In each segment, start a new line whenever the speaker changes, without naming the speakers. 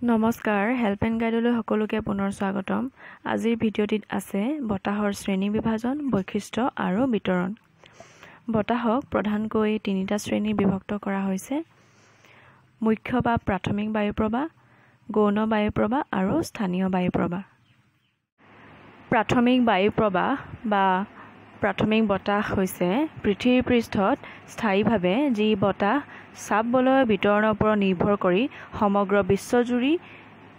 নমস্কাৰ help and গাইডলৈ সকলোকে পুনৰ স্বাগতম। আজিৰ ভিডিঅ'টিত আছে বতাহৰ শ্ৰেণী বিভাজন বৈশিষ্ট্য আৰু বিতৰণ। বতাহক প্ৰধানকৈ তিনিটা শ্ৰেণী বিভক্ত কৰা হৈছে। মুখ্য বা প্ৰাথমিক বায়ু প্ৰবাহ গৌণ বায়ু প্ৰবাহ আৰু স্থানীয় বায়ু প্ৰবাহ। প্ৰাথমিক বায়ু প্ৰবাহ বা প্ৰাথমিক বতাহ হৈছে পৃথিৱীৰ পৃষ্ঠত স্থায়ীভাৱে যি বতাহ চাপ বলয়ৰ বিতৰণৰ ওপৰত নিৰ্ভৰ কৰি সমগ্ৰ বিশ্বজুৰি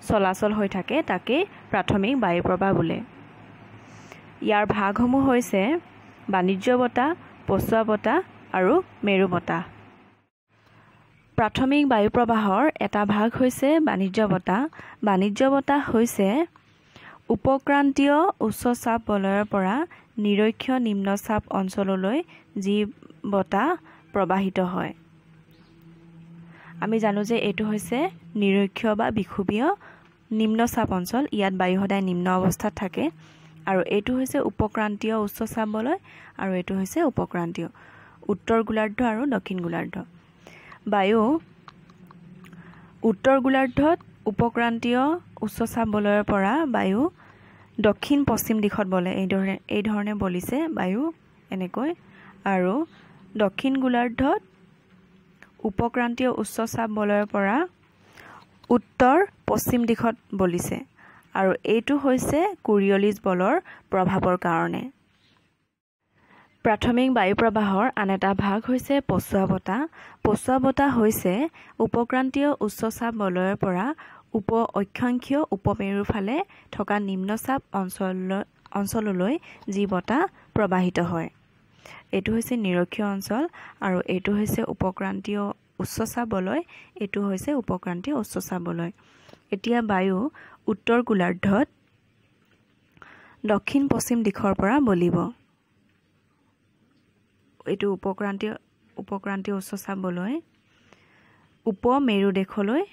চলাচল হৈ থাকে তাকেই প্ৰাথমিক বায়ু প্ৰবাহ বোলে। ইয়াৰ ভাগসমূহ হৈছে বাণিজ্য বতাহ পচোৱা বতাহ আৰু মেৰু বতাহ। প্ৰাথমিক বায়ু প্ৰবাহৰ এটা ভাগ হৈছে বাণিজ্য বতাহ। বাণিজ্য বতাহ হৈছে উপক্ৰান্তীয় উচ্চ চাপ বলয়ৰ পৰা নিৰক্ষ নিম্নচাপ অঞ্চললৈ যি বতাহ প্ৰবাহিত হয়। আমি জানো যে এইটো হৈছে নিৰক্ষ বা বিষুৱীয় নিম্নচাপ অঞ্চল। ইয়াত বায়ু সদায় নিম্ন অৱস্থাত থাকে আৰু এইটো হৈছে উপক্ৰান্তীয় উচ্চ বলয় আৰু এইটো হৈছে উপক্ৰান্তীয় উত্তৰ গোলাৰ্ধ আৰু দক্ষিণ গোলাৰ্ধ বায়ু উত্তৰ গোলাৰ্ধত উপক্ৰান্তীয় উচ্চ চাপ বলয়ৰ পৰা বায়ু দক্ষিণ পশ্চিম দিশত বলে এইধৰণে এইধৰণে বলিছে বায়ু এনেকৈ। আৰু দক্ষিণ গোলাৰ্ধত উপক্ৰান্তীয় উচ্চ চাপ বলয়ৰ পৰা উত্তৰ পশ্চিম দিশত বলিছে। আৰু এইটো হৈছে কুৰিয়লিছ বলৰ প্ৰভাৱৰ কাৰণে। প্ৰাথমিক বায়ু প্ৰবাহৰ আন এটা ভাগ হৈছে পচোৱা বতাহ। পচোৱা বতাহ হৈছে উপক্ৰান্তীয় উচ্চ চাপ বলয়ৰ পৰা উপ অক্ষাংশীয় উপমেৰুৰ ফালে থকা নিম্নচাপ অঞ্চললৈ অঞ্চললৈ যি বতাহ প্ৰবাহিত হয়। এইটো হৈছে নিৰক্ষীয় অঞ্চল আৰু এইটো হৈছে উপক্ৰান্তীয় উচ্চ চাপ বলয় এইটো হৈছে উপক্ৰান্তীয় উচ্চ চাপ বলয় এতিয়া বায়ু উত্তৰ গোলাৰ্ধত দক্ষিণ পশ্চিম দিশৰ পৰা বলিব। এইটো উপক্ৰান্তীয় উপক্ৰান্তীয় উচ্চ চাপ বলয় উপমেৰু দেশলৈ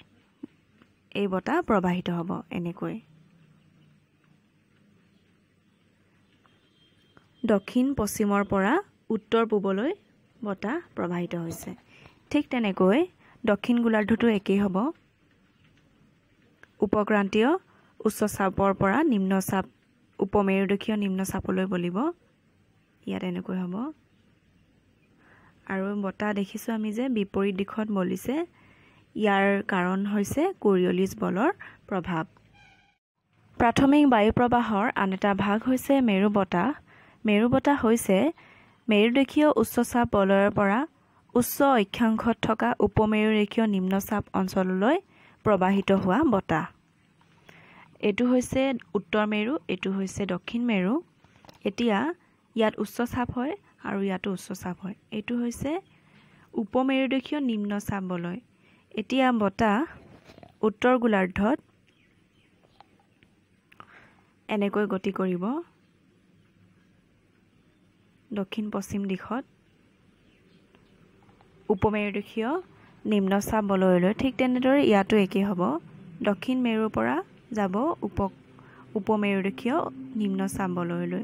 এই বতাহ প্ৰবাহিত হ'ব এনেকৈ। দক্ষিণ পশ্চিমৰ পৰা উত্তৰ পূবলৈ বতাহ প্ৰবাহিত হৈছে। ঠিক তেনেকৈ দক্ষিণ গোলাৰ্ধটো একেই হ'ব। উপক্ৰান্তীয় উচ্চ চাপৰ পৰা নিম্নচাপ উপমেৰুদক্ষীয় নিম্নচাপলৈ বলিব। ইয়াত এনেকৈ হ'ব। আৰু বতাহ দেখিছোঁ আমি যে বিপৰীত দিশত বলিছে। ইয়াৰ কাৰণ হৈছে কুৰিয়লিছ বলৰ প্ৰভাৱ। প্ৰাথমিক বায়ু প্ৰবাহৰ আন এটা ভাগ হৈছে মেৰু বতাহ মেৰু বতাহ হৈছে মেৰুদেশীয় উচ্চ চাপ বলয়ৰ পৰা উচ্চ অক্ষাংশত থকা উপমেৰুৰেখীয় নিম্নচাপ অঞ্চললৈ প্ৰবাহিত হোৱা বতাহ। এইটো হৈছে উত্তৰ মেৰু এইটো হৈছে দক্ষিণ মেৰু। এতিয়া ইয়াত উচ্চ চাপ হয় আৰু ইয়াতো উচ্চ চাপ হয়। এইটো হৈছে উপমেৰুদেশীয় নিম্নচাপ বলয়। এতিয়া বতাহ উত্তৰ গোলাৰ্ধত এনেকৈ গতি কৰিব। দক্ষিণ পশ্চিম দিশত। উপমেৰুদেশীয় নিম্নচাপ বলয়লৈ ঠিক তেনেদৰে ইয়াতো একেই হ'ব। দক্ষিণ মেৰুৰ পৰা যাব উপ উপমেৰুদেশীয় নিম্নচাপ বলয়লৈ।